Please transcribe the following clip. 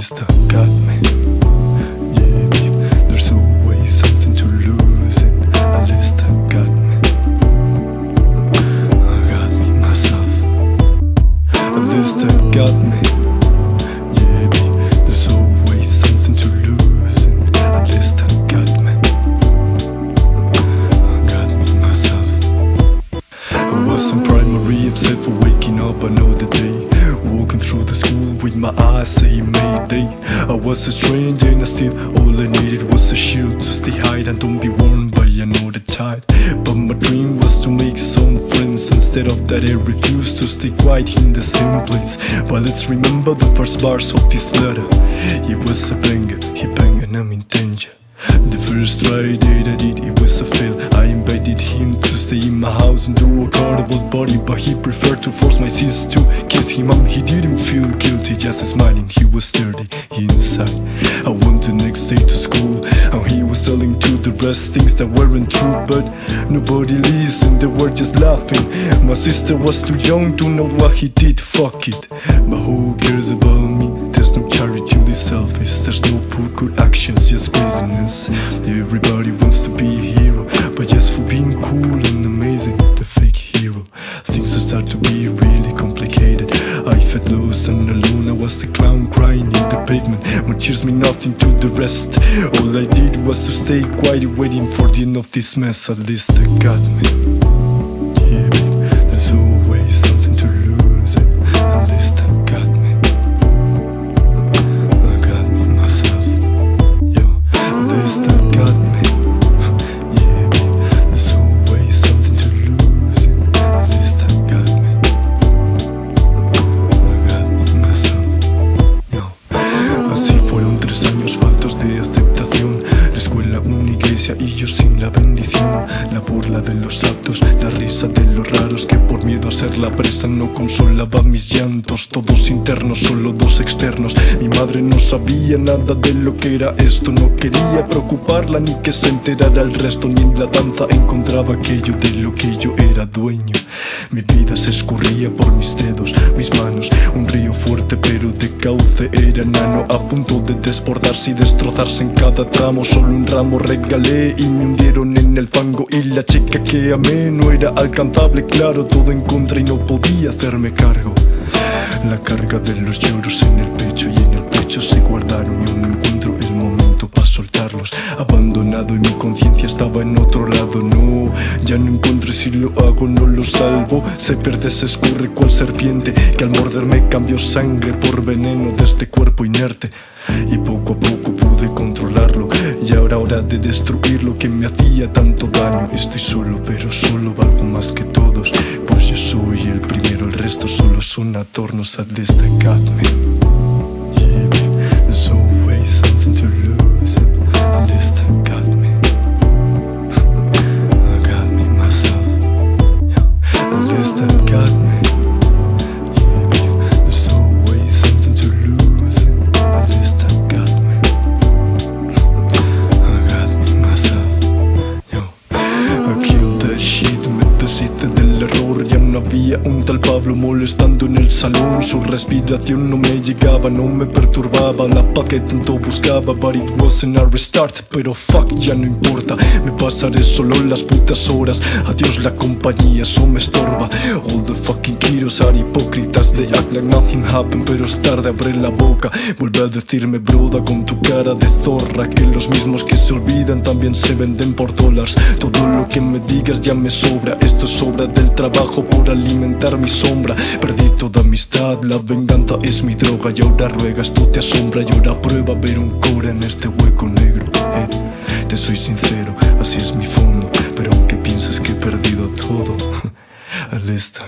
sister got me. My eyes saying Mayday. I was a stranger and I still all I needed was a shield to stay hide and don't be warned by another child. But my dream was to make some friends. Instead of that, I refused to stay quiet in the same place. But let's remember the first bars of this letter. It was a banger, he and I'm in danger. The first try that I did, it was a fail. I invited him to stay in my house and do a party, but he preferred to force my sis to kiss him. And he didn't feel guilty, just smiling. He was sturdy inside. I went the next day to school, and he was telling to the rest things that weren't true, but nobody listened. They were just laughing. My sister was too young to know what he did. Fuck it, but who cares about me? There's no charity, only selfish. There's no poor good actions, just craziness. Everybody wants to be a hero, but just for being cool and amazing, pavement. My tears mean nothing to the rest. All I did was to stay quiet, waiting for the end of this mess. At least I got me. Yeah, sin la bendición. La burla de los actos, la risa de los raros que por miedo a ser la presa no consolaba mis llantos. Todos internos, solo dos externos. Mi madre no sabía nada de lo que era esto. No quería preocuparla ni que se enterara el resto. Ni en la danza encontraba aquello de lo que yo era dueño. Mi vida se escurría por mis dedos, mis manos. Un río fuerte pero de cauce era nano. A punto de desbordarse y destrozarse en cada tramo. Solo un ramo regalé y me en el fango. Y la chica que amé no era alcanzable, claro. Todo en contra y no podía hacerme cargo. La carga de los lloros en el pecho y en el pecho se guardaron y no encuentro el momento. Y mi conciencia estaba en otro lado. No, ya no encuentro si lo hago no lo salvo. Se pierde, se escurre cual serpiente que al morderme cambió sangre por veneno de este cuerpo inerte. Y poco a poco pude controlarlo. Y ahora hora de destruir lo que me hacía tanto daño. Estoy solo, pero solo valgo más que todos. Pues yo soy el primero, el resto solo son adornos. At least molestando en el salón. Su respiración no me llegaba, no me perturbaba. La paz que tanto buscaba, but it wasn't a restart. Pero fuck, ya no importa. Me pasaré solo las putas horas. Adiós la compañía, eso me estorba. All the fucking kiddos are hipócritas. They act like nothing happened, pero es tarde, abre la boca. Vuelve a decirme, broda, con tu cara de zorra. Que los mismos que se olvidan también se venden por dólares. Todo lo que me digas ya me sobra. Esto es obra del trabajo por alimentar mi sombra. Perdí toda amistad, la venganza es mi droga. Y ahora ruega, esto te asombra. Y ahora prueba ver un cobre en este hueco negro. Eh, te soy sincero, así es mi fondo. Pero aunque pienses que he perdido todo, at least